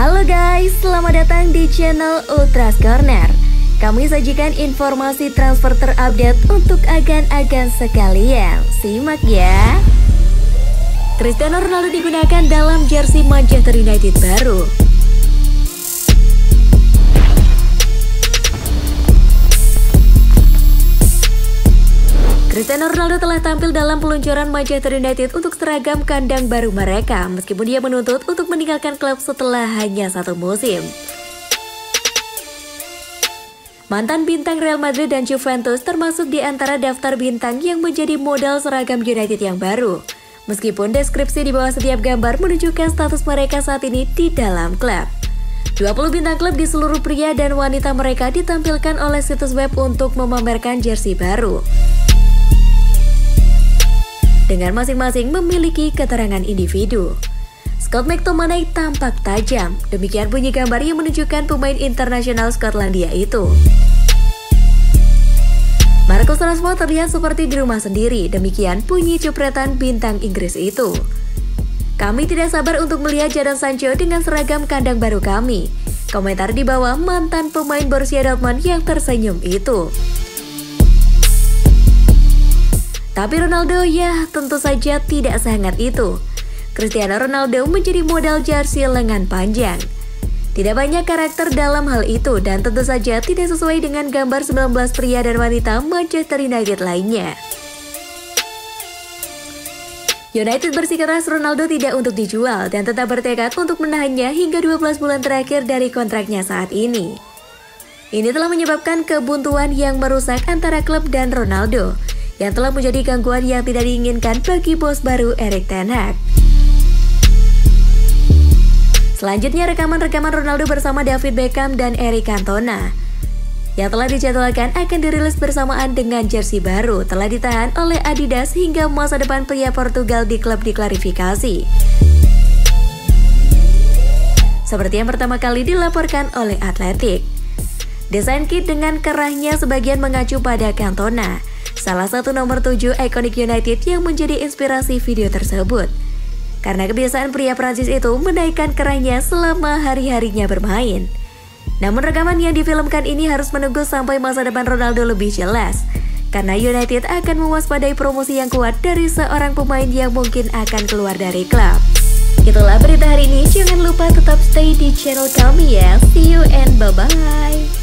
Halo guys, selamat datang di channel Ultras Corner. Kami sajikan informasi transfer terupdate untuk agan-agan sekalian. Simak ya. Cristiano Ronaldo digunakan dalam jersey Manchester United baru. Cristiano Ronaldo telah tampil dalam peluncuran Manchester United untuk seragam kandang baru mereka, meskipun dia menuntut untuk meninggalkan klub setelah hanya satu musim. Mantan bintang Real Madrid dan Juventus termasuk di antara daftar bintang yang menjadi modal seragam United yang baru. Meskipun deskripsi di bawah setiap gambar menunjukkan status mereka saat ini di dalam klub. 20 bintang klub di seluruh pria dan wanita mereka ditampilkan oleh situs web untuk memamerkan jersey baru dengan masing-masing memiliki keterangan individu. Scott McTominay tampak tajam, demikian bunyi gambar yang menunjukkan pemain internasional Skotlandia itu. Marcus Rashford terlihat seperti di rumah sendiri, demikian bunyi cupretan bintang Inggris itu. Kami tidak sabar untuk melihat Jadon Sancho dengan seragam kandang baru kami. Komentar di bawah mantan pemain Borussia Dortmund yang tersenyum itu. Tapi Ronaldo ya tentu saja tidak sehangat itu. Cristiano Ronaldo menjadi modal jersey lengan panjang. Tidak banyak karakter dalam hal itu dan tentu saja tidak sesuai dengan gambar 19 pria dan wanita Manchester United lainnya. United bersikeras Ronaldo tidak untuk dijual dan tetap bertekad untuk menahannya hingga 12 bulan terakhir dari kontraknya saat ini. Ini telah menyebabkan kebuntuan yang merusak antara klub dan Ronaldo yang telah menjadi gangguan yang tidak diinginkan bagi bos baru Erik Ten Hag. Selanjutnya rekaman-rekaman Ronaldo bersama David Beckham dan Eric Cantona yang telah dijadwalkan akan dirilis bersamaan dengan jersey baru telah ditahan oleh Adidas hingga masa depan pria Portugal di klub diklarifikasi. Seperti yang pertama kali dilaporkan oleh Atletik. Desain kit dengan kerahnya sebagian mengacu pada Cantona, salah satu nomor 7 Iconic United yang menjadi inspirasi video tersebut. Karena kebiasaan pria Prancis itu menaikkan kerahnya selama hari-harinya bermain. Namun rekaman yang difilmkan ini harus menunggu sampai masa depan Ronaldo lebih jelas. Karena United akan mewaspadai promosi yang kuat dari seorang pemain yang mungkin akan keluar dari klub. Itulah berita hari ini, jangan lupa tetap stay di channel kami ya. See you and bye-bye.